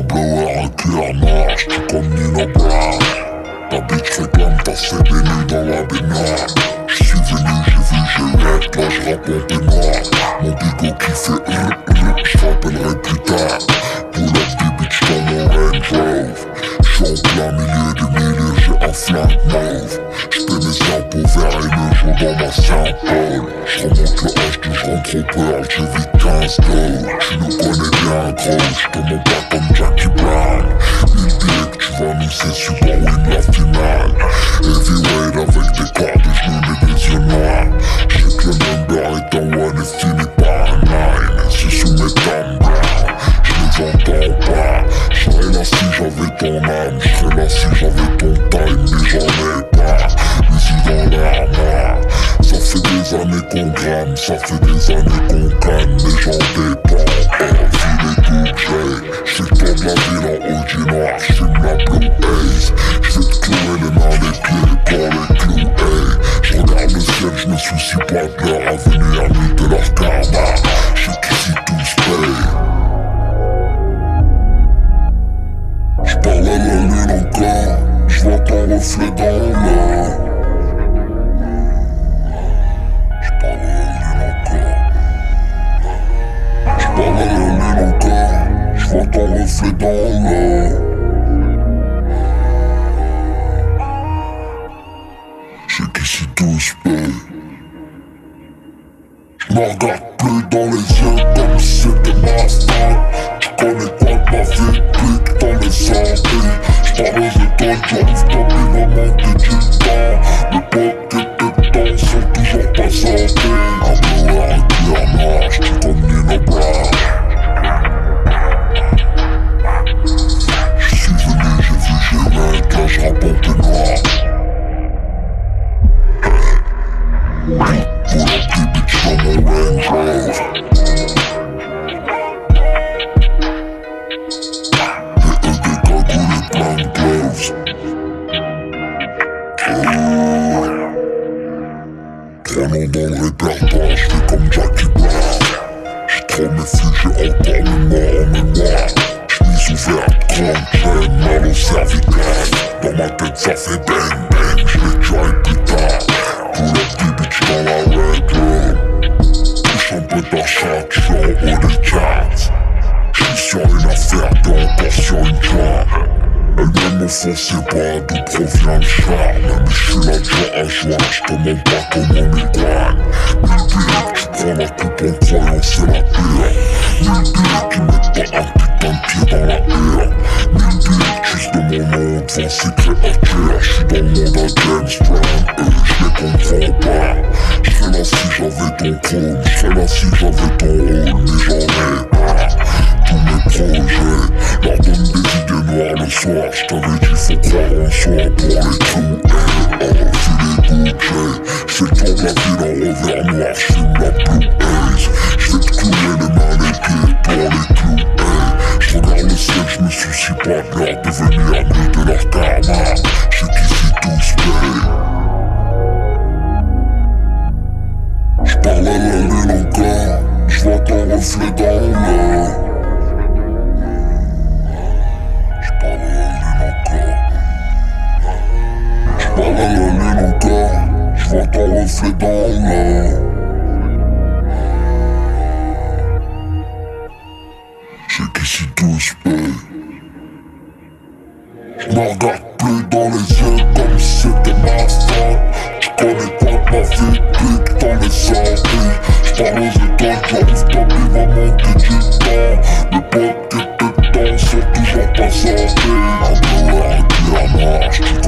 blower, un cœur marche, comme Nina Brown. Ta bitch réclame, t'as fait dans la baignoire. J'suis venu, j'ai vu, j'ai rec, là j'rappe en peignoir. Mon bigot qui fait rrr, rrr, j'rappellerai plus tard. Pour la des bitches dans mon Range Rover. J'suis en plein milieu des j'ai un flingue mauve. Mes impôts verts et le jeu dans ma Saint-Paul. J'remonte le H2, j'rentre au Pearl, j'ai vite 15 goals. Tu nous connais bien, gros, j'te monte pas comme Jack que tu vas c'est win la finale. Heavyweight avec des cordes, genoux et des yeux noirs. J'sais que le number est un one et fini par un nine. C'est sous mes Tom Brown, j'les entends pas. J'serais là si j'avais ton âme, j'serais là si j'avais ton time, mais j'en ai pas. Easy dans l'armoire. Ça fait des années qu'on grame, ça fait des années qu'on canne, j'me soucie pas de leur avenir, ni de leur karma. J'me regarde plus dans les yeux comme si c'était ma femme. Tu connais quoi de ma vie, clique dans les zombies. J'parle aux étoiles, j'arrive comme il va manquer du temps. Les potes qui étaient dedans sont toujours pas sortis. Et un cuir noir, j'suis comme Nino Brown. J'suis venu, j'ai vu, j'ai rap, là j'rappe en peignoir. Pull Noms dans le répertoire, j'fais comme Jackie Brown. J'ai trop méfié, j'ai encore mémoire en mémoire. Chemise ouverte, grande chaîne, mal au cervical. Dans ma tête ça fait bang bang, j'les tuerai plus tard. Pull up des bitches dans la red room. Touche un peu par chaque, j'suis en haut des charts. J'suis sur une affaire, t'es encore sur une joie. Elle vient m'offenser pas d'où provient le charme. Mais j'suis là joie à joie, j'te demande pas comment m'y gagne Mille billets tu prends la coupe en croyant c'est la pire. Mille billets qui mettent pas un putain de pied dans la haie Mille billets que juste de mon nom devant ces créatures J'suis dans le monde à James Brown, eux j'les comprends pas. J'serais là si j'avais ton chrome, j'serais là si j'avais ton rôle soir J't'avais dit faut croire en soi pour les oh, vu les bouquets J'fais le tour de la ville en revers noir J'fume la Blue Haze. J'vais te clouer les pieds pour les clous Eh, j'regarde le ciel, j'me soucie pas de leur devenir Ni de leur karma. J'sais qu'ici tous payent J'parle à la lune encore J'vois ton reflet dans l'eau regarde plus dans les yeux comme si c'était ma faute Tu connais quoi de ma vie, clique dans les zombies J'parle aux étoiles, j'arrive pas, il va manquer du temps Les potes qui étaient dedans sont toujours pas sortis Un bleu et un cuir